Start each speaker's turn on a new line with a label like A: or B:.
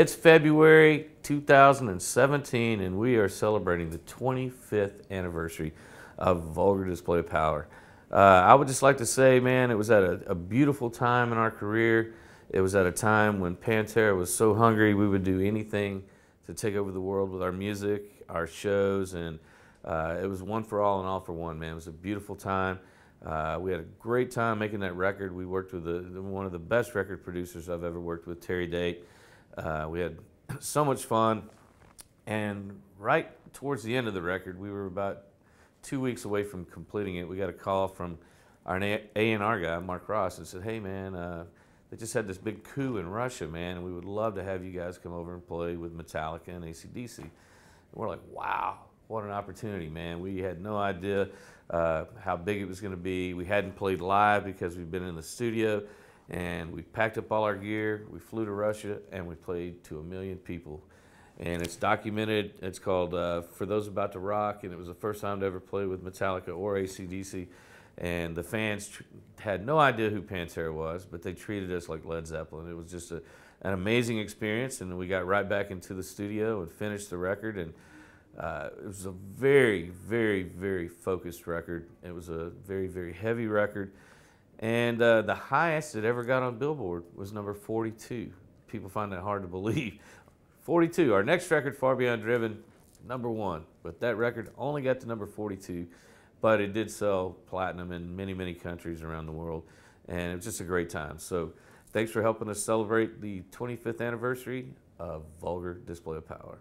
A: It's February 2017, and we are celebrating the 25th anniversary of Vulgar Display of Power. Uh, I would just like to say, man, it was at a, a, beautiful time in our career. It was at a time when Pantera was so hungry we would do anything to take over the world with our music, our shows, and uh, it was one for all and all for one, man. It was a beautiful time. Uh, we had a great time making that record. We worked with the, one of the best record producers I've ever worked with, Terry Date. Uh, we had so much fun. And right towards the end of the record, we were about two weeks away from completing it. We got a call from our A&R guy, Mark Ross, and said, hey, man, uh, they just had this big coup in Russia, man, and we would love to have you guys come over and play with Metallica and ACDC. And we're like, wow, what an opportunity, man. We had no idea uh, how big it was going to be. We hadn't played live because we've been in the studio and we packed up all our gear. We flew to Russia and we played to a million people. And it's documented. It's called uh, For Those About to Rock, and it was the first time to ever play with Metallica or ACDC. And the fans had no idea who Pantera was, but they treated us like Led Zeppelin. It was just a, an amazing experience, and we got right back into the studio and finished the record. And uh, it was a very, very, very focused record. It was a very, very heavy record. And uh, the highest it ever got on Billboard was number 42. People find that hard to believe. 42. Our next record, Far Beyond Driven, number one. But that record only got to number 42, but it did sell platinum in many, many countries around the world. And it was just a great time. So thanks for helping us celebrate the 25th anniversary of Vulgar Display of Power.